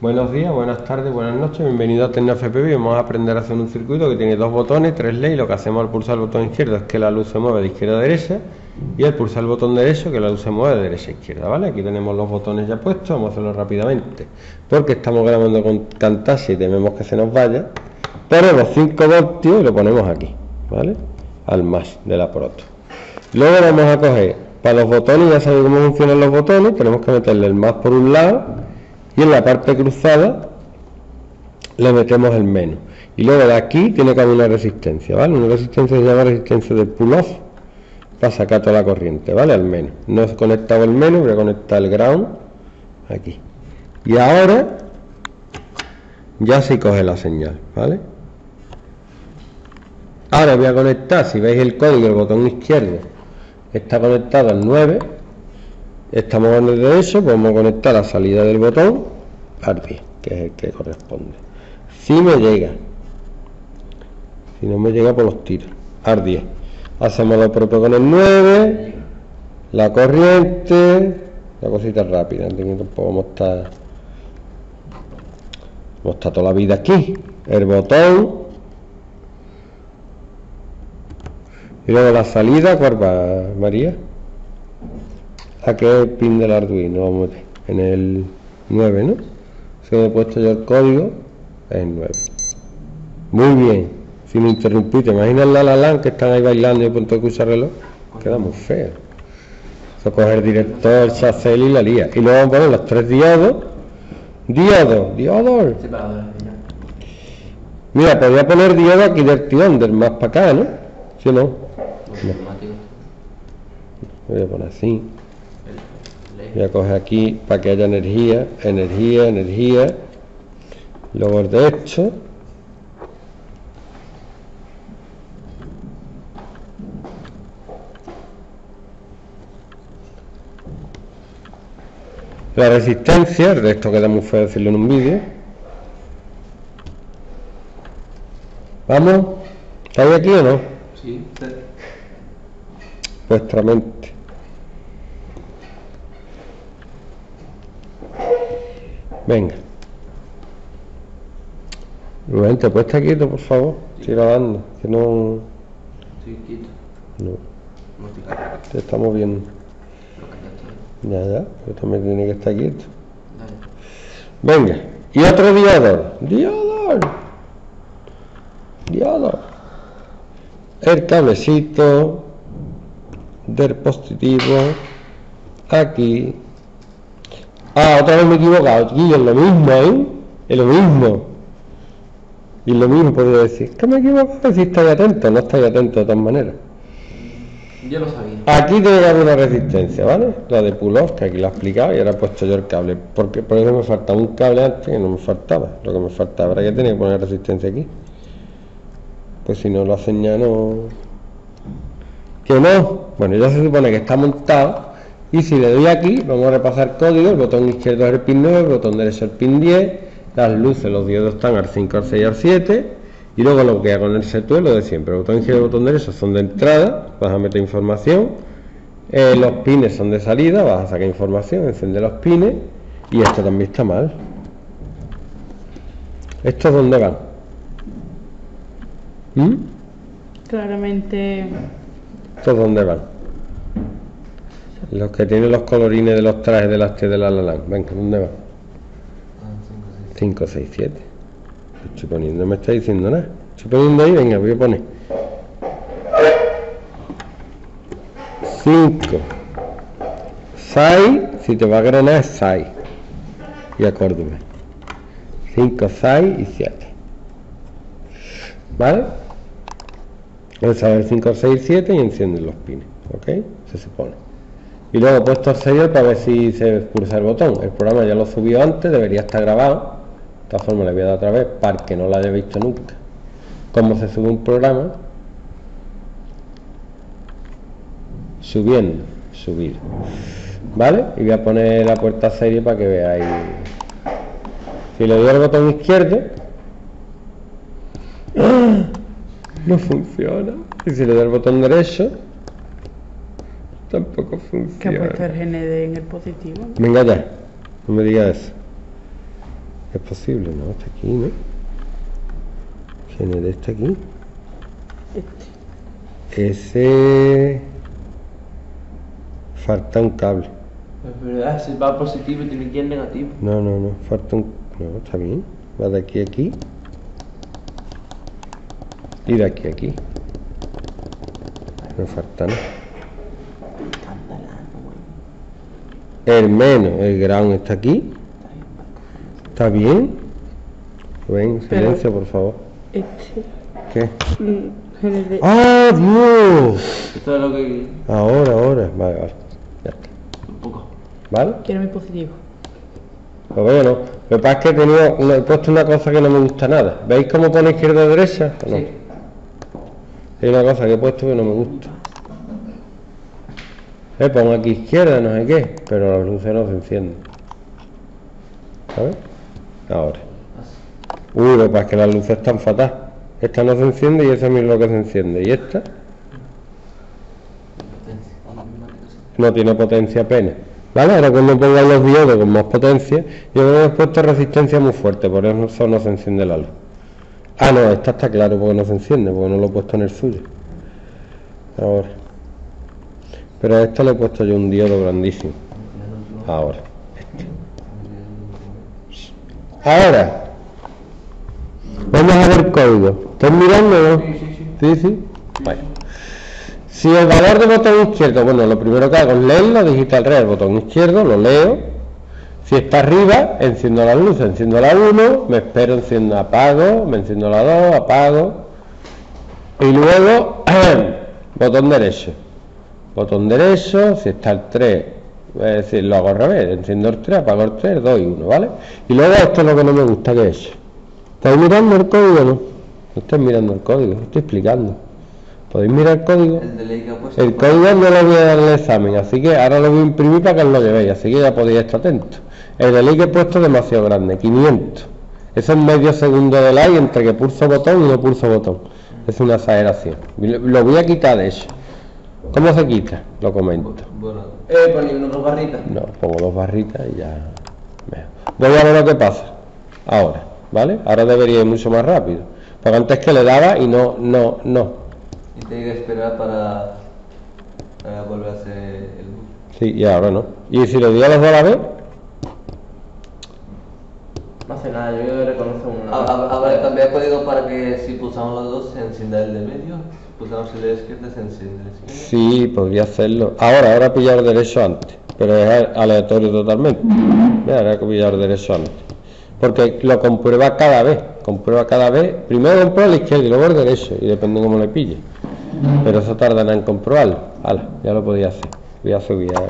Buenos días, buenas tardes, buenas noches, bienvenido a TecnoFPV. Vamos a aprender a hacer un circuito que tiene dos botones, tres leyes. Lo que hacemos al pulsar el botón izquierdo es que la luz se mueve de izquierda a derecha y al pulsar el botón derecho que la luz se mueve de derecha a izquierda, ¿vale? Aquí tenemos los botones ya puestos, vamos a hacerlo rápidamente porque estamos grabando con Camtasia y tememos que se nos vaya. Ponemos 5 voltios y lo ponemos aquí, ¿vale? Al más de la proto. Luego vamos a coger, para los botones, ya sabéis cómo funcionan los botones, tenemos que meterle el más por un lado y en la parte cruzada le metemos el menos y luego de aquí tiene que haber una resistencia ¿vale? una resistencia se llama resistencia de pull off para sacar toda la corriente ¿vale? al menos no he conectado el menos voy a conectar el ground aquí y ahora ya se coge la señal ¿vale? ahora voy a conectar si veis el código el botón izquierdo está conectado al 9 estamos en el derecho a conectar la salida del botón al 10 que es el que corresponde. Si me llega si no me llega por los tiros al 10 hacemos lo propio con el 9 la corriente la cosita rápida tampoco vamos a estar vamos a estar toda la vida aquí. El botón y luego la salida ¿cuál va María? A qué pin del Arduino vamos en el 9 ¿no? si he puesto yo el código es el 9 muy bien. Sin interrumpir te imaginas la la la que están ahí bailando y a punto de usar reloj queda muy feo eso coge el director el chacel y la lía. Y luego vamos a poner los tres diodos. Diodos diodos. Mira podría poner diodo aquí del tirón del más para acá ¿no? ¿sí o no? voy a poner así voy a coger aquí para que haya energía energía, energía. Luego el de esto. La resistencia, el resto queda muy feo decirlo en un vídeo. ¿vamos? ¿estáis aquí o no? sí vuestra mente Venga. Rubén, ¿te puedes estar quieto, por favor? Estoy grabando, que no... Estoy quieto. no te estamos viendo. Ya. Ya, pero también tiene que estar quieto. Venga, y otro diodo. Diodo. Diodo. El cablecito del positivo aquí. Ah, otra vez me he equivocado. Aquí es lo mismo, ¿eh? Es lo mismo. Y lo mismo podría decir. Que me he equivocado si estáis atentos. No estáis atentos de todas maneras. Yo lo sabía. Aquí tiene que haber una resistencia, ¿vale? La de pull-off, que aquí la he explicado y ahora he puesto yo el cable. Porque por eso me faltaba un cable antes que no me faltaba. Lo que me faltaba era que tenía que poner resistencia aquí. Pues si no lo hacen ya no. Que no. Bueno, ya se supone que está montado. Y si le doy aquí, vamos a repasar código. El botón izquierdo es el pin 9, el botón derecho es el pin 10. Las luces, los diodos están al 5, al 6 y al 7. Y luego lo que hago en el setup es lo de siempre. El botón izquierdo y el botón derecho son de entrada, vas a meter información. Eh, los pines son de salida, vas a sacar información, encender los pines. Y esto también está mal. ¿Estos dónde van? ¿Mm? Claramente ¿Estos dónde van? Los que tienen los colorines de los trajes de las de la la Land. Venga, ¿dónde? Ah, 5, cinco, seis. 6, 7. Estoy poniendo, me está diciendo nada. Estoy poniendo ahí, venga, voy a poner. 5. 6, si te va a granar es 6. Y acórdame. 5, 6 y 7. ¿Vale? Vamos a ver 5, 6 y 7 y encienden los pines. ¿Ok? Se supone. Y luego puesto el serial para ver si se pulsa el botón. El programa ya lo subió antes, debería estar grabado. De todas formas le voy a dar otra vez para que no lo haya visto nunca. Cómo se sube un programa. Subiendo, subir. ¿Vale? Y voy a poner la puerta serie para que veáis. Si le doy al botón izquierdo. No funciona. Y si le doy al botón derecho. Tampoco que ha funciona. puesto el GND en el positivo. Venga ya, no me digas eso. Es posible, ¿no? Está aquí, ¿no? ¿Quién es este aquí? Este. Ese... Falta un cable. Es verdad, si va positivo y tiene que ir negativo. No, no, no. Falta un... No, está bien. Va de aquí a aquí. Y de aquí a aquí. No falta nada. El menos, el ground está aquí. ¿Está bien? Ven, Pero- silencio, por favor. Este. ¿Qué? mm. ¡Ah, Dios! Esto es lo que. Ahora, ahora. Vale, vale. Ya está. Un poco. ¿Vale? Quiero mi positivo. Lo veo, ¿no? Lo que pasa es que he, tenido una- he puesto una cosa que no me gusta nada. ¿Veis cómo pone izquierda derecha? ¿O no? Sí. Hay una cosa que he puesto que no me gusta. Eh, pongo aquí izquierda, no sé qué, pero las luces no se encienden. ¿Sabes? Ahora. Uy, lo que pasa es que las luces están fatal. Esta no se enciende y esa es lo que se enciende. Y esta no tiene potencia apenas. ¿Vale? Ahora cuando pongan los diodos con más potencia, yo que he puesto resistencia muy fuerte, por eso no se enciende la luz. Ah, no, esta está claro porque no se enciende, porque no lo he puesto en el suyo. Ahora. Pero a esta le he puesto yo un diodo grandísimo. Ahora. Este. Ahora. Vamos a ver código. ¿Estás mirando? no? Sí, sí, sí. Sí, sí. Vale. Si el valor del botón izquierdo, bueno, lo primero que hago es leerlo, digital red, el botón izquierdo, lo leo. Si está arriba, enciendo la luz, enciendo la 1, me espero, enciendo, apago, me enciendo la 2, apago. Y luego, botón derecho. Botón derecho, si está el 3, es decir, lo hago al revés, enciendo el 3, apago el 3, 2 y 1, ¿vale? Y luego esto es lo que no me gusta que hecho. ¿Estáis mirando el código no? No estáis mirando el código, estoy explicando. ¿Podéis mirar el código? El código no lo voy a dar en el examen, así que ahora lo voy a imprimir para que os lo llevéis, así que ya podéis estar atentos. El delay que he puesto es demasiado grande, 500. Eso es medio segundo de delay entre que pulso botón y no pulso botón. Es una exageración. Lo lo voy a quitar de eso. ¿Cómo se quita? Lo comento. Bueno, eh, poniendo dos barritas. No, pongo dos barritas y ya. Voy a ver lo que pasa. Ahora, ¿vale? Ahora debería ir mucho más rápido. Porque antes que le daba y no, no, no. Y tengo que esperar para, para volver a hacer el bus. Sí, y ahora no. Y si le doy a los dos a la vez, No hace nada, yo voy a reconocer una. Habrá cambiar código para que si pulsamos los dos se encienda el de izquierda izquierda. Sí, podría hacerlo. Ahora, ahora el derecho antes, pero es aleatorio totalmente. Mira, ahora el derecho antes. Porque lo comprueba cada vez, comprueba cada vez. Primero comprueba el izquierdo y luego el derecho, y depende cómo le pille. Pero eso tardará en comprobarlo. Hala, ya lo podía hacer. Voy a subir. a-